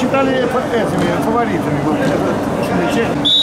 считали этими фаворитами. Вот